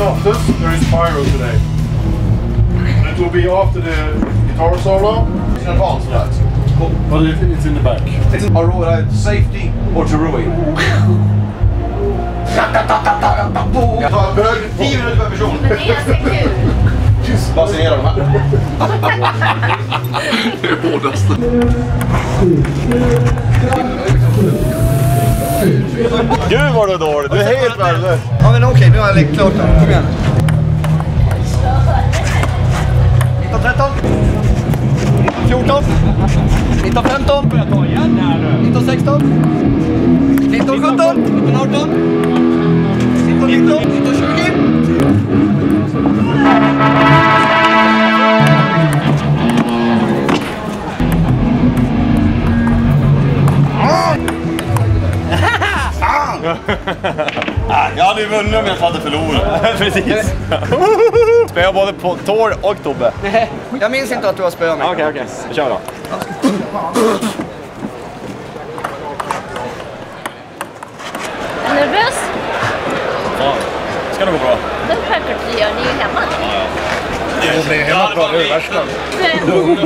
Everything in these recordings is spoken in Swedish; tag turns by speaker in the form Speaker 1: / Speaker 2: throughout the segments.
Speaker 1: afters, there is pyro today. And it will be after the guitar solo.
Speaker 2: In advance of that.
Speaker 1: But it, it's in the back.
Speaker 2: It's a uh, safety or to ruin. Jag tar hög 10 minuter per person.
Speaker 3: Men det är ganska kul.
Speaker 2: Bara signera de här.
Speaker 4: Det är hårdaste.
Speaker 5: Gud vad du är dålig, du är helt värdelös.
Speaker 6: Ja men okej, nu har jag lekt klart då. Kom igen. 19, 13. 14. 19, 15. 19,
Speaker 5: Jag hade ju vunnit om jag hade förlorat. Precis. Spöar både på Tor och Tobbe.
Speaker 6: Jag minns inte att du har spöat mig.
Speaker 5: Okej, okej. Kör då.
Speaker 3: Är du nervös?
Speaker 5: Ja. Ska nog gå bra.
Speaker 3: Men självklart det gör ni ju hemma.
Speaker 5: Det blir hemmaplan, det är det värsta.
Speaker 7: Nu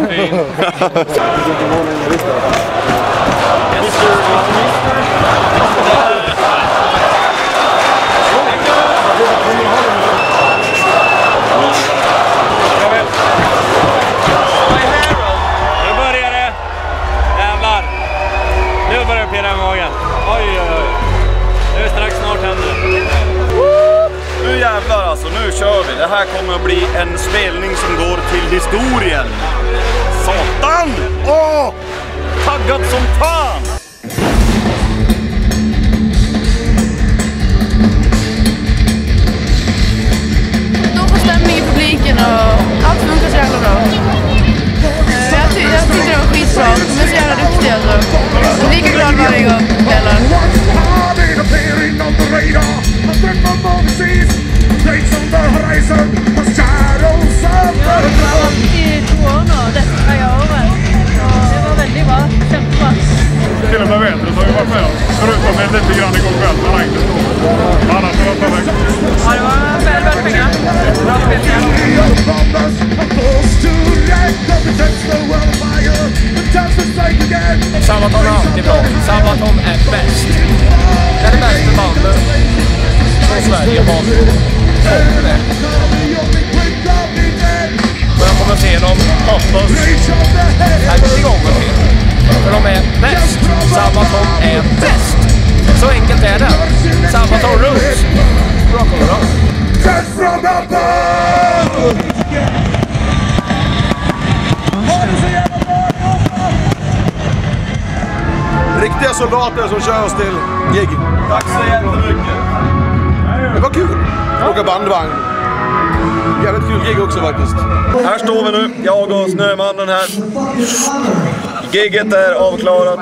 Speaker 7: Det
Speaker 5: här kommer att bli en spelning som går till historien. Satan! Åh! Taggad som fan!
Speaker 8: Då får stämning i publiken och allt funkar så jävla bra. Eh, jag, ty jag tyckte det var skitbra. De är så jävla duktiga alltså. så. Jag är lika glad varje gång spelningar.
Speaker 7: Sabaton är alltid bra. Sabaton är bäst. Det är det bästa bandet som Sverige har. Och det. Och jag kommer se dem, hoppas, 50 gånger till. För de är bäst. Sabaton är bäst. Så enkelt är det. Sabaton runt. Rock'n'roll.
Speaker 2: Riktiga soldater som kör oss till gig.
Speaker 5: Tack så jättemycket.
Speaker 2: Det var kul. Åka bandvagn. Jävligt kul gig också faktiskt.
Speaker 5: Här står vi nu, jag och Snömannen här. Gigget är avklarat.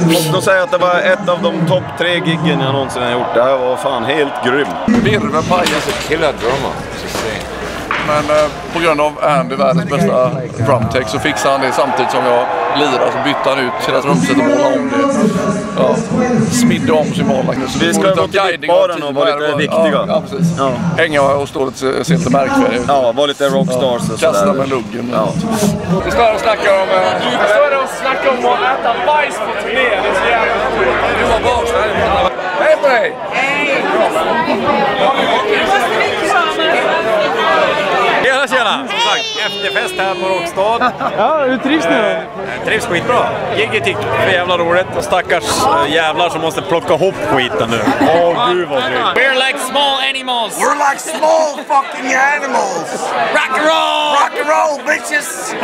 Speaker 5: Och då säger jag att det var ett av de topp tre giggen jag någonsin har gjort. Det här var fan helt grymt.
Speaker 4: Virve pajas och killer drummer. Men eh, på grund av Andy, världens bästa drumtech, så fixade han det samtidigt som jag lirade. Så bytte han ut hela trumsetet och målade om det. Ja, smidde om symbolen.
Speaker 5: Vi
Speaker 4: det
Speaker 5: ska gå till baren
Speaker 4: av
Speaker 5: och vara lite viktiga.
Speaker 4: Ja, ja precis.
Speaker 5: Ja.
Speaker 4: Hänga och stå lite, se lite märkvärdig ut.
Speaker 5: Ja, var lite rockstars och
Speaker 4: Kasta
Speaker 5: sådär.
Speaker 4: med luggen.
Speaker 5: Ja.
Speaker 4: Vi står och snackar om... eh,
Speaker 7: Vi står och snackar om att äta bajs på turné. Det är så jävla roligt.
Speaker 4: Du var bas Hej på dig!
Speaker 9: Ja, hur trivs ni då?
Speaker 7: Jag trivs skitbra. Gigget gick för jävla roligt. Och stackars eh, jävlar som måste plocka ihop skiten nu. Åh gud vad grymt. We're like small animals.
Speaker 10: We're like small fucking animals.
Speaker 7: Rock and roll!
Speaker 10: Rock and roll, bitches.